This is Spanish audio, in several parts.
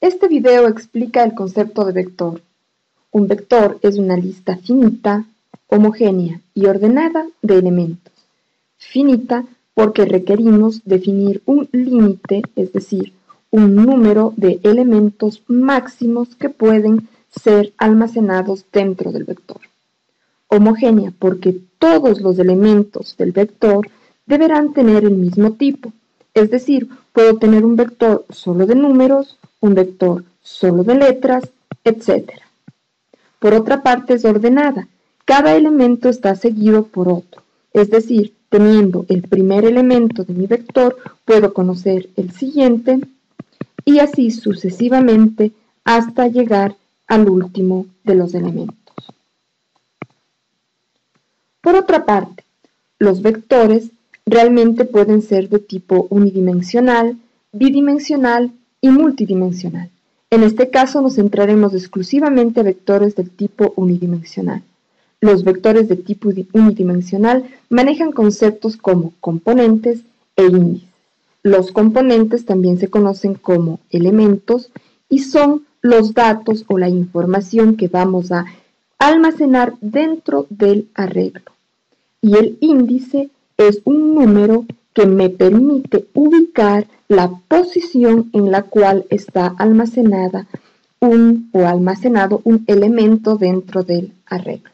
Este video explica el concepto de vector. Un vector es una lista finita, homogénea y ordenada de elementos. Finita porque requerimos definir un límite, es decir, un número de elementos máximos que pueden ser almacenados dentro del vector. Homogénea porque todos los elementos del vector deberán tener el mismo tipo, es decir, puedo tener un vector solo de números, un vector solo de letras, etc. Por otra parte es ordenada, cada elemento está seguido por otro, es decir, teniendo el primer elemento de mi vector, puedo conocer el siguiente y así sucesivamente hasta llegar al último de los elementos. Por otra parte, los vectores realmente pueden ser de tipo unidimensional, bidimensional y multidimensional. En este caso nos centraremos exclusivamente a vectores del tipo unidimensional. Los vectores de tipo unidimensional manejan conceptos como componentes e índices. Los componentes también se conocen como elementos y son los datos o la información que vamos a almacenar dentro del arreglo. Y el índice es un número que me permite ubicar la posición en la cual está almacenada un o almacenado un elemento dentro del arreglo.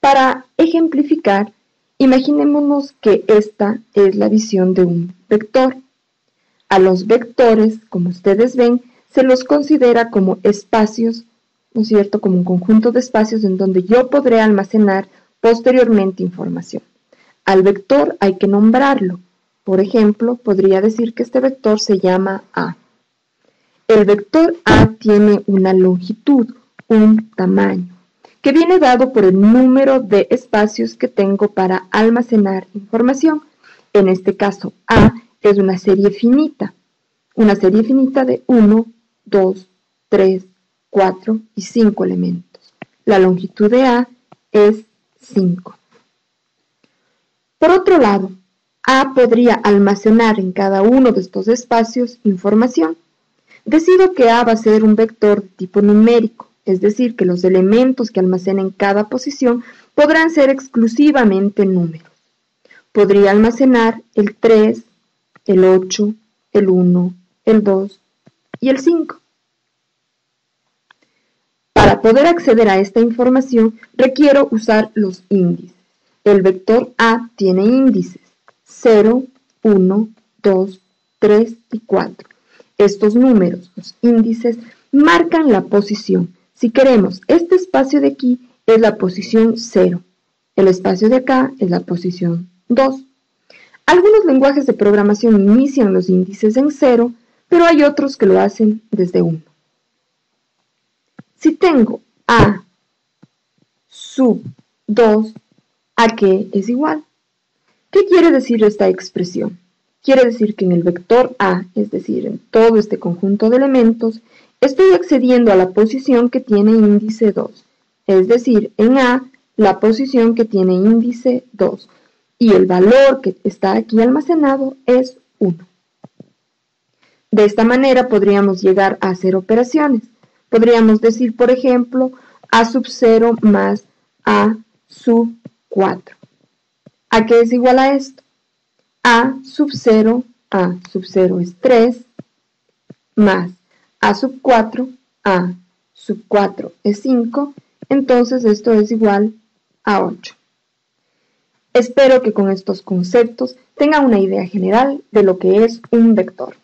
Para ejemplificar, imaginémonos que esta es la visión de un vector. A los vectores, como ustedes ven, se los considera como espacios, ¿no es cierto?, como un conjunto de espacios en donde yo podré almacenar posteriormente información. Al vector hay que nombrarlo. Por ejemplo, podría decir que este vector se llama A. El vector A tiene una longitud, un tamaño, que viene dado por el número de espacios que tengo para almacenar información. En este caso, A es una serie finita, una serie finita de 1, 2, 3, 4 y 5 elementos. La longitud de A es 5. Por otro lado, A podría almacenar en cada uno de estos espacios información. Decido que A va a ser un vector de tipo numérico, es decir, que los elementos que almacenen cada posición podrán ser exclusivamente números. Podría almacenar el 3, el 8, el 1, el 2 y el 5. Para poder acceder a esta información requiero usar los índices. El vector A tiene índices 0, 1, 2, 3 y 4. Estos números, los índices, marcan la posición. Si queremos, este espacio de aquí es la posición 0. El espacio de acá es la posición 2. Algunos lenguajes de programación inician los índices en 0, pero hay otros que lo hacen desde 1. Si tengo A sub 2 a qué es igual. ¿Qué quiere decir esta expresión? Quiere decir que en el vector A, es decir, en todo este conjunto de elementos, estoy accediendo a la posición que tiene índice 2, es decir, en A, la posición que tiene índice 2, y el valor que está aquí almacenado es 1. De esta manera podríamos llegar a hacer operaciones. Podríamos decir, por ejemplo, A sub 0 más A sub 4. ¿A qué es igual a esto? A sub 0, A sub 0 es 3, más A sub 4, A sub 4 es 5, entonces esto es igual a 8. Espero que con estos conceptos tengan una idea general de lo que es un vector.